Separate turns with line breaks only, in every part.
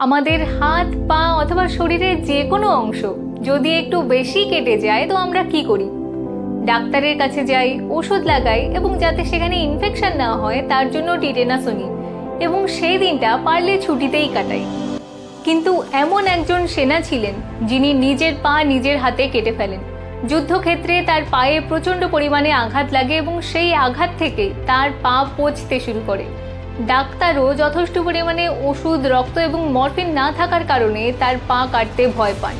আমাদের হাত, পা অথবা শরীরের যে কোনো অংশ যদি একটু বেশি কেটে যায়, তো আমরা কি করি? ডাক্তারের কাছে যাই, ওষুধ লাগাই এবং যাতে সেখানে ইনফেকশন না হয়, তার জন্য টিটেনাসও নিই এবং সেই দিনটা পারলে ছুটিতেই কাটাই। কিন্তু এমন একজন সেনা ছিলেন, যিনি নিজের পা নিজের হাতে কেটে ফেলেন। যুদ্ধক্ষেত্রে তার পায়ে প্রচণ্ড পরিমাণে আঘাত লাগে এবং সেই আঘাত থেকে তার পা পচতে শুরু করে। ডাক্তারও যথেষ্ট পরিমাণে ওষুধ, রক্ত এবং মরফিন না থাকার কারণে তার পা কাটতে ভয় পান।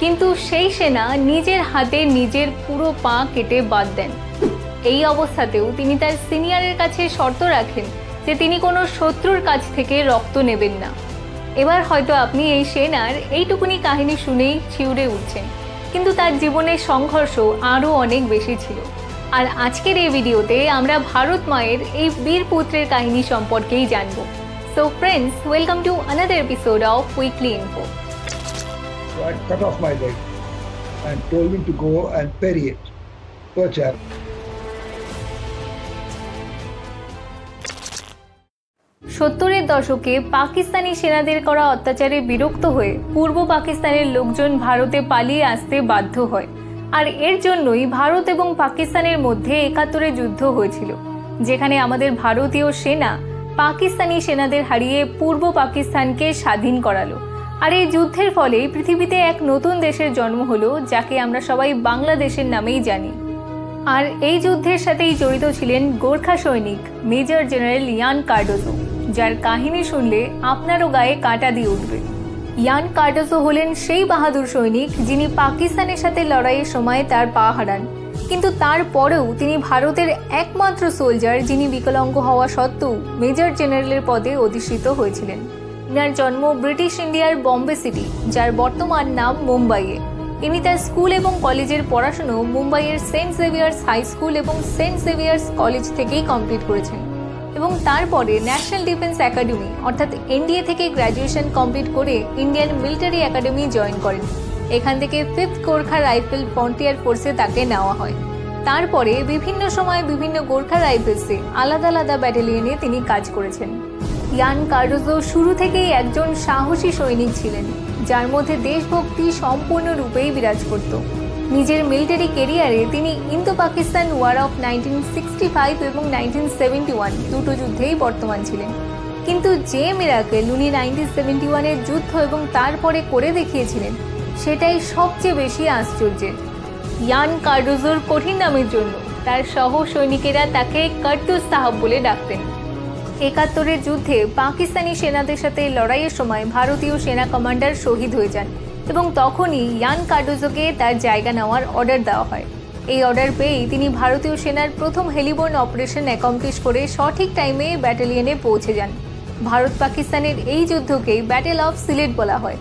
কিন্তু সেই সেনা নিজের হাতে নিজের পুরো পা কেটে বাদ দেন। এই অবস্থাতেও তিনি তার সিনিয়রের কাছে শর্ত রাখেন যে তিনি কোনো শত্রুর কাছ থেকে রক্ত নেবেন না। এবার হয়তো আপনি এই সেনার এইটুকুনি কাহিনী শুনেই ছিউড়ে উঠছেন। কিন্তু তার জীবনের সংঘর্ষ আরও অনেক বেশি ছিল। আর আজকের এই ভিডিওতে আমরা ভারত মায়ের এই বীর পুত্রের কাহিনী সম্পর্কেই জানব। So friends welcome to another episode of weekly info
I cut off my leg and told him to go and bury it. Poor
সত্তরের দশকে পাকিস্তানি সেনাদের করা অত্যাচারে বিরক্ত হয়ে পূর্ব পাকিস্তানের লোকজন ভারতে পালিয়ে আসতে বাধ্য হয়। আর এর জন্যই ভারত এবং পাকিস্তানের মধ্যে একাত্তরে যুদ্ধ হয়েছিল, যেখানে আমাদের ভারতীয় সেনা পাকিস্তানি সেনাদের হারিয়ে পূর্ব পাকিস্তানকে স্বাধীন করালো। আর এই যুদ্ধের ফলে পৃথিবীতে এক নতুন দেশের জন্ম হলো, যাকে আমরা সবাই বাংলাদেশের নামেই জানি। আর এই যুদ্ধের সাথেই জড়িত ছিলেন গোর্খা সৈনিক মেজর জেনারেল ইয়ান কার্ডোজো, যার কাহিনী শুনলে আপনারও গায়ে কাঁটা দিয়ে উঠবে। ইয়ান কার্ডোজো হলেন সেই বাহাদুর সৈনিক যিনি পাকিস্তানের সাথে লড়াইয়ের সময় তার পা হারান। কিন্তু তারপরেও তিনি ভারতের একমাত্র সোলজার যিনি বিকলাঙ্গ হওয়া সত্ত্বেও মেজর জেনারেলের পদে অধিষ্ঠিত হয়েছিলেন। ইনার জন্ম ব্রিটিশ ইন্ডিয়ার বম্বে সিটি, যার বর্তমান নাম মুম্বাইয়ে। ইনি তার স্কুল এবং কলেজের পড়াশুনো মুম্বাইয়ের সেন্ট জেভিয়ার্স হাই স্কুল এবং সেন্ট জেভিয়ার্স কলেজ থেকেই কমপ্লিট করেছেন। এবং তারপরে ন্যাশনাল ডিফেন্স একাডেমি অর্থাৎ এনডিএ থেকে গ্র্যাজুয়েশন কমপ্লিট করে ইন্ডিয়ান মিলিটারি একাডেমি জয়েন করেন। এখান থেকে ফিফথ গোর্খা রাইফেল ফ্রন্টিয়ার ফোর্সে তাকে নেওয়া হয়। তারপরে বিভিন্ন সময় বিভিন্ন গোর্খা রাইফেলসে আলাদা আলাদা ব্যাটালিয়নে তিনি কাজ করেছেন। ইয়ান কার্ডোজো শুরু থেকেই একজন সাহসী সৈনিক ছিলেন, যার মধ্যে দেশভক্তি সম্পূর্ণরূপেই বিরাজ করত। নিজের মিলিটারি কেরিয়ারে তিনি Indo Pakistan war of nineteen sixty five এবং নাইনটিন সেভেন্টি ওয়ান দুটো যুদ্ধেই বর্তমান ছিলেন। কিন্তু যে মিরাকেল উনি নাইনটিন সেভেন্টি ওয়ানের যুদ্ধ এবং তারপরে করে দেখিয়েছিলেন, সেটাই সবচেয়ে বেশি আশ্চর্যের। ইয়ান কার্ডোজোর কঠিন নামের জন্য তার সহ সৈনিকেরা তাকে কার্টুস সাহাব বলে ডাকতেন। একাত্তরের যুদ্ধে পাকিস্তানি সেনাদের সাথে লড়াইয়ের সময় ভারতীয় সেনা কমান্ডার শহীদ হয়ে যান। এবং তখনই ইয়ান কার্ডোজোকে তার জায়গা নেওয়ার অর্ডার দেওয়া হয়। এই অর্ডার পেয়েই তিনি ভারতীয় সেনার প্রথম হেলিবোর্ন অপারেশন অ্যাকমপ্লিশ করে সঠিক টাইমে ব্যাটালিয়নে পৌঁছে যান। ভারত পাকিস্তানের এই যুদ্ধকেই ব্যাটেল অফ সিলেট বলা হয়।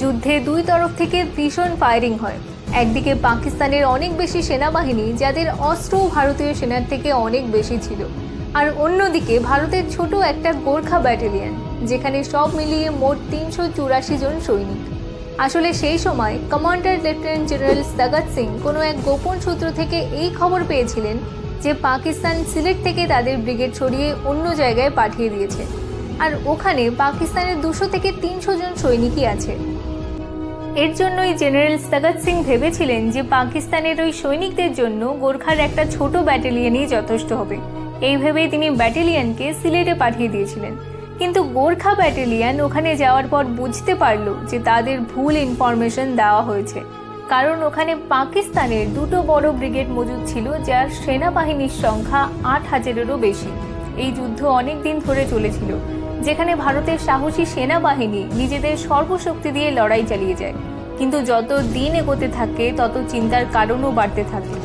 যুদ্ধে দুই তরফ থেকে ভীষণ ফায়ারিং হয়। একদিকে পাকিস্তানের অনেক বেশি সেনাবাহিনী, যাদের অস্ত্র ভারতীয় সেনার থেকে অনেক বেশি ছিল, আর অন্যদিকে ভারতের ছোট একটা গোর্খা ব্যাটালিয়ন যেখানে সব মিলিয়ে মোট তিনশো চুরাশি জন সৈনিক। আসলে সেই সময় commander lieutenant general Sagat Singh কোনো এক গোপন সূত্র থেকে এই খবর পেয়েছিলেন যে পাকিস্তান সিলেট থেকে তাদের ব্রিগেড ছড়িয়ে অন্য জায়গায় পাঠিয়ে দিয়েছে। আর ওখানে পাকিস্তানের দুশো থেকে তিনশো জন সৈনিকই আছে। এর জন্যই জেনারেল সাগাত সিং ভেবেছিলেন যে পাকিস্তানের ওই সৈনিকদের জন্য গোর্খার একটা ছোট ব্যাটালিয়নই যথেষ্ট হবে। এই ভেবেই তিনি ব্যাটালিয়নকে সিলেটে পাঠিয়ে দিয়েছিলেন। কিন্তু গোর্খা ব্যাটালিয়ন ওখানে যাওয়ার পর বুঝতে পারল যে তাদের ভুল ইনফরমেশন দেওয়া হয়েছে। কারণ ওখানে পাকিস্তানের দুটো বড় ব্রিগেড মজুদ ছিল, যার সেনাবাহিনীর সংখ্যা আট হাজারেরও বেশি। এই যুদ্ধ অনেক দিন ধরে চলেছিল, যেখানে ভারতের সাহসী সেনাবাহিনী নিজেদের সর্বশক্তি দিয়ে লড়াই চালিয়ে যায়। কিন্তু যত দিন এগোতে থাকে, তত চিন্তার কারণও বাড়তে থাকে।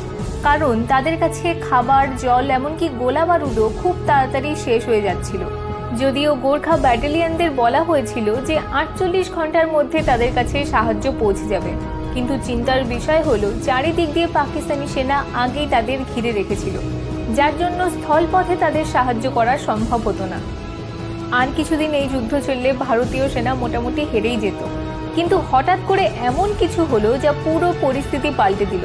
কারণ তাদের কাছে খাবার, জল, এমনকি গোলা বারুদও খুব তাড়াতাড়ি শেষ হয়ে যাচ্ছিল। যদিও গোর্খা ব্যাটালিয়নদের বলা হয়েছিল যে আটচল্লিশ ঘণ্টার মধ্যে তাদের কাছে সাহায্য পৌঁছে যাবে। কিন্তু চিন্তার বিষয় হলো, চারিদিক দিয়ে পাকিস্তানি সেনা আগেই তাদের ঘিরে রেখেছিল। যার জন্য স্থলপথে তাদের সাহায্য করা সম্ভব হতো না। আর কিছুদিন এই যুদ্ধ চললে ভারতীয় সেনা মোটামুটি হেরেই যেত। কিন্তু হঠাৎ করে এমন কিছু হলো যা পুরো পরিস্থিতি পাল্টে দিল।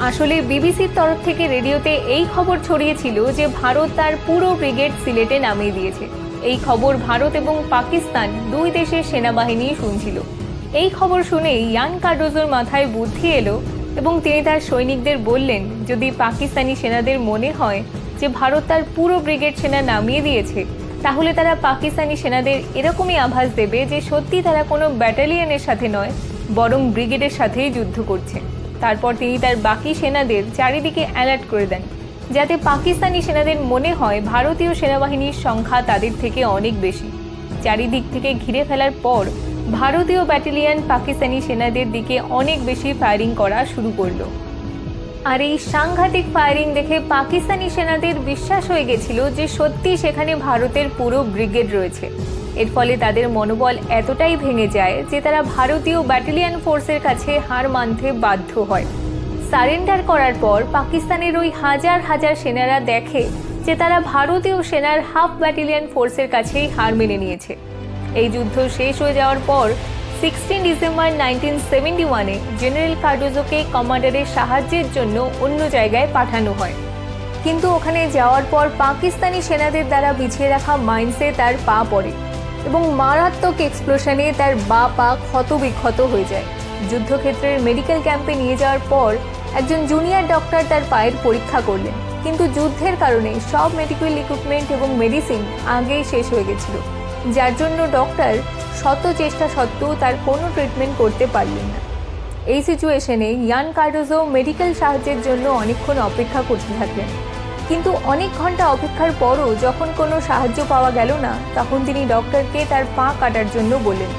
আসলে বিবিসির তরফ থেকে রেডিওতে এই খবর ছড়িয়েছিল যে ভারত তার পুরো ব্রিগেড সিলেটে নামিয়ে দিয়েছে। এই খবর ভারত এবং পাকিস্তান দুই দেশের সেনাবাহিনী শুনছিল। এই খবর শুনেই ইয়ান কার্ডোজোর মাথায় বুদ্ধি এলো এবং তিনি তার সৈনিকদের বললেন, যদি পাকিস্তানি সেনাদের মনে হয় যে ভারত তার পুরো ব্রিগেড সেনা নামিয়ে দিয়েছে, তাহলে তারা পাকিস্তানি সেনাদের এরকমই আভাস দেবে যে সত্যি তারা কোনো ব্যাটালিয়নের সাথে নয়, বরং ব্রিগেডের সাথেই যুদ্ধ করছে। তারপর তিনি তার বাকি সেনাদের চারিদিকে অ্যালার্ট করে দেন। যাতে পাকিস্তানি সেনাদের মনে হয় ভারতীয় সেনাবাহিনীর সংখ্যা তাদের থেকে অনেক বেশি। চারিদিক থেকে ঘিরে ফেলার পর ভারতীয় ব্যাটালিয়ন পাকিস্তানি সেনাদের দিকে অনেক বেশি ফায়ারিং করা শুরু করল। আর এই সাংঘাতিক ফায়ারিং দেখে পাকিস্তানি সেনাদের বিশ্বাস হয়ে গেছিল যে সত্যি সেখানে ভারতের পুরো ব্রিগেড রয়েছে। এর ফলে তাদের মনোবল এতটাই ভেঙে যায় যে তারা ভারতীয় ব্যাটালিয়ান ফোর্সের কাছে হার মানতে বাধ্য হয়। সারেন্ডার করার পর পাকিস্তানের ওই হাজার হাজার সেনারা দেখে যে তারা ভারতীয় সেনার হাফ ব্যাটালিয়ন ফোর্সের কাছেই হার মেনে নিয়েছে। এই যুদ্ধ শেষ হয়ে যাওয়ার পর সিক্সটিন ডিসেম্বর নাইনটিন সেভেন্টি ওয়ানে জেনারেল কার্ডোজোকে কমান্ডারের সাহায্যের জন্য অন্য জায়গায় পাঠানো হয়। কিন্তু ওখানে যাওয়ার পর পাকিস্তানি সেনাদের দ্বারা বিছিয়ে রাখা মাইন্সে তার পা পড়ে এবং মারাত্মক এক্সপ্লোশনে তার বা পা ক্ষতবিক্ষত হয়ে যায়। যুদ্ধক্ষেত্রের মেডিকেল ক্যাম্পে নিয়ে যাওয়ার পর একজন জুনিয়র ডক্টর তার পায়ের পরীক্ষা করলেন। কিন্তু যুদ্ধের কারণে সব মেডিকেল ইকুইপমেন্ট এবং মেডিসিন আগেই শেষ হয়ে গেছিল। যার জন্য ডক্টর শত চেষ্টা সত্ত্বেও তার কোনো ট্রিটমেন্ট করতে পারলেন না। এই সিচুয়েশনে ইয়ান কার্ডোজো মেডিকেল সাহায্যের জন্য অনেকক্ষণ অপেক্ষা করতে থাকলেন। কিন্তু অনেক ঘণ্টা অপেক্ষার পরও যখন কোনো সাহায্য পাওয়া গেল না, তখন তিনি ডক্টরকে তার পা কাটার জন্য বললেন।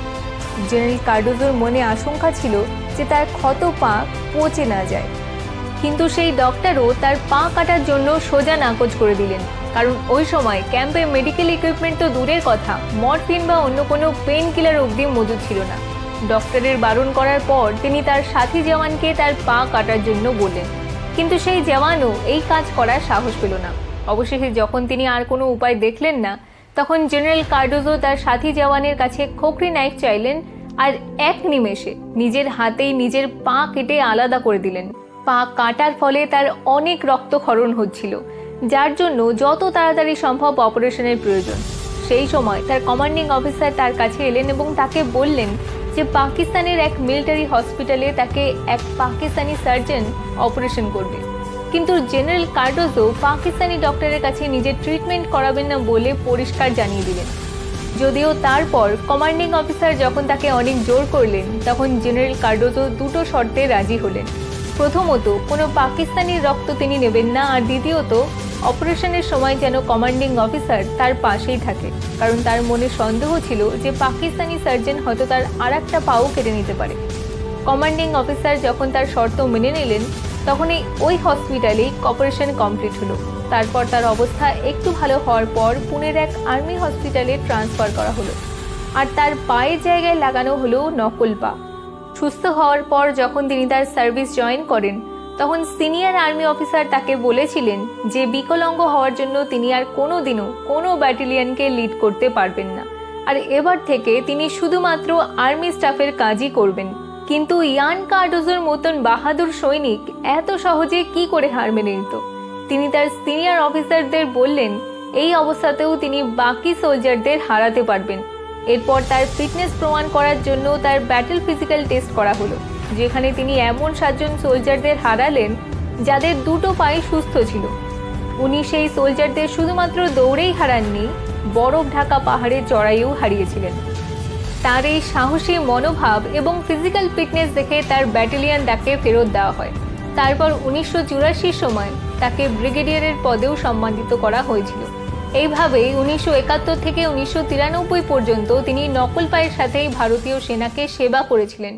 জেনারেল কার্ডোজোর মনে আশঙ্কা ছিল যে তার ক্ষত পা পচে না যায়। কিন্তু সেই ডক্টরও তার পা কাটার জন্য সোজা নাকচ করে দিলেন। কারণ ওই সময় ক্যাম্পে মেডিকেল ইকুইপমেন্ট তো দূরের কথা, মরফিন বা অন্য কোনো পেন কিলার অবধি মজুদ ছিল না। ডক্টরের বারণ করার পর তিনি তার সাথী জওয়ানকে তার পা কাটার জন্য বললেন। কিন্তু সেই জওয়ানও এই কাজ করার সাহস পেল না। অবশেষে যখন তিনি আর কোনো উপায় দেখলেন না, তখন জেনারেল কার্ডোজো তার সাথী জওয়ানের কাছে খোকরি নাইফ চাইলেন আর এক নিমেষে নিজের হাতেই নিজের পা কেটে আলাদা করে দিলেন। পা কাটার ফলে তার অনেক রক্তক্ষরণ হচ্ছিল, যার জন্য যত তাড়াতাড়ি সম্ভব অপারেশনের প্রয়োজন। সেই সময় তার কমান্ডিং অফিসার তার কাছে এলেন এবং তাকে বললেন যে পাকিস্তানের এক মিলিটারি হসপিটালে তাকে এক পাকিস্তানি সার্জন অপারেশন করবে। কিন্তু জেনারেল কার্ডোজো পাকিস্তানি ডক্টরের কাছে নিজের ট্রিটমেন্ট করাবেন না বলে পরিষ্কার জানিয়ে দিলেন। যদিও তারপর কমান্ডিং অফিসার যখন তাকে অনেক জোর করলেন, তখন জেনারেল কার্ডোজো দুটো শর্তে রাজি হলেন। প্রথমত, কোনো পাকিস্তানি রক্ত তিনি নেবেন না আর দ্বিতীয়ত, অপারেশনের সময় যেন কমান্ডিং অফিসার তার পাশেই থাকে। কারণ তার মনে সন্দেহ ছিল যে পাকিস্তানি সার্জন হয়তো তার আর একটা পাও কেটে নিতে পারে। কমান্ডিং অফিসার যখন তার শর্ত মেনে নিলেন, তখনই ওই হসপিটালেই অপারেশন কমপ্লিট হলো। তারপর তার অবস্থা একটু ভালো হওয়ার পর পুনের এক আর্মি হসপিটালে ট্রান্সফার করা হলো। আর তার পায়ের জায়গায় লাগানো হলো নকল পা। সুস্থ হওয়ার পর যখন তিনি তার সার্ভিস জয়েন করেন, তখন সিনিয়র আর্মি অফিসার তাকে বলেছিলেন যে বিকলাঙ্গ হওয়ার জন্য তিনি আর কোনো দিনও কোনো ব্যাটালিয়নকে লিড করতে পারবেন না। আর এবার থেকে তিনি শুধুমাত্র আর্মি স্টাফের কাজই করবেন। কিন্তু ইয়ান কার্ডোজোর মতন বাহাদুর সৈনিক এত সহজে কি করে হার মেনে নিত? তিনি তার সিনিয়র অফিসারদের বললেন, এই অবস্থাতেও তিনি বাকি সোলজারদের হারাতে পারবেন। এরপর তার ফিটনেস প্রমাণ করার জন্য তার ব্যাটেল ফিজিক্যাল টেস্ট করা হলো, যেখানে তিনি এমন সাতজন সোলজারদের হারালেন যাদের দুটো পায়ে সুস্থ ছিল। উনি সেই সোলজারদের শুধুমাত্র দৌড়েই হারাননি, বরফ ঢাকা পাহাড়ে চড়াইও হারিয়েছিলেন। তার এই সাহসী মনোভাব এবং ফিজিক্যাল ফিটনেস দেখে তার ব্যাটালিয়ন তাকে ফেরত দেওয়া হয়। তারপর উনিশশো সময় তাকে ব্রিগেডিয়ারের পদেও সম্মানিত করা হয়েছিল। এইভাবেই উনিশশো একাত্তর থেকে উনিশশো তিরানব্বই পর্যন্ত তিনি নকল পায়ের সাথেই ভারতীয় সেনাকে সেবা করেছিলেন।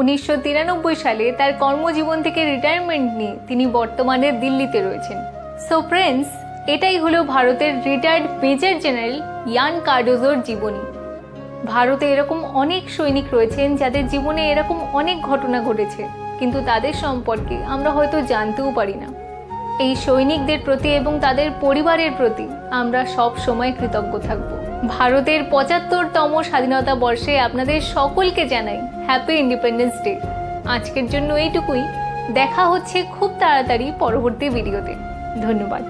উনিশশো তিরানব্বই সালে তার কর্মজীবন থেকে রিটায়ারমেন্ট নিয়ে তিনি বর্তমানে দিল্লিতে রয়েছেন। সো ফ্রেন্ডস এটাই হলো ভারতের রিটায়ার্ড মেজর জেনারেল ইয়ান কার্ডোজোর জীবনী। ভারতে এরকম অনেক সৈনিক রয়েছেন যাদের জীবনে এরকম অনেক ঘটনা ঘটেছে, কিন্তু তাদের সম্পর্কে আমরা হয়তো জানতেও পারি না। এই সৈনিকদের প্রতি এবং তাদের পরিবারের প্রতি আমরা সব সময় কৃতজ্ঞ থাকব। ভারতের পঁচাত্তরতম স্বাধীনতা বর্ষে আপনাদের সকলকে জানাই হ্যাপি ইন্ডিপেন্ডেন্স ডে আজকের জন্য এইটুকুই। দেখা হচ্ছে খুব তাড়াতাড়ি পরবর্তী ভিডিওতে ধন্যবাদ।